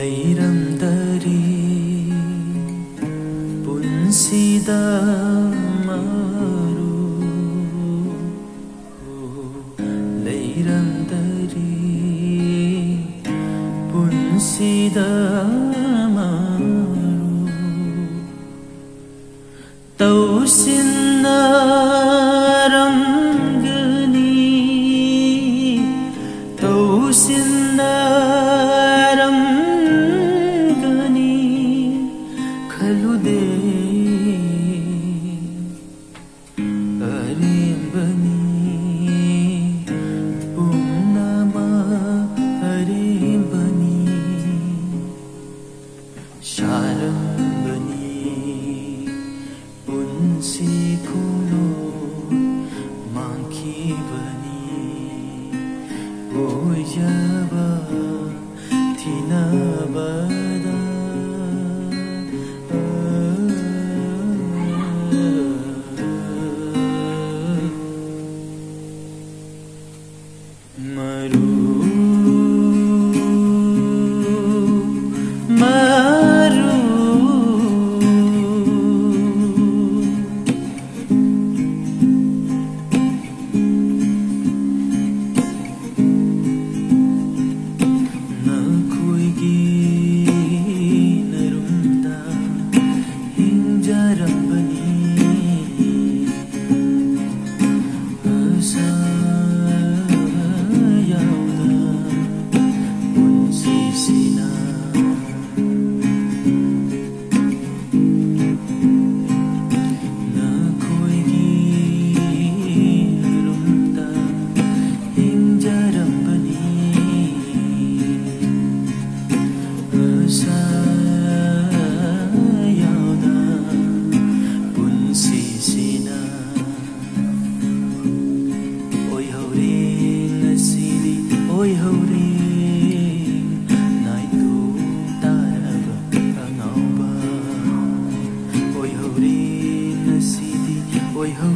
내 이름들이 분시다 마루. 내 이름들이 분시다 마루. 떠오신 나랑 그니 떠오신 나 never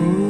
Ooh.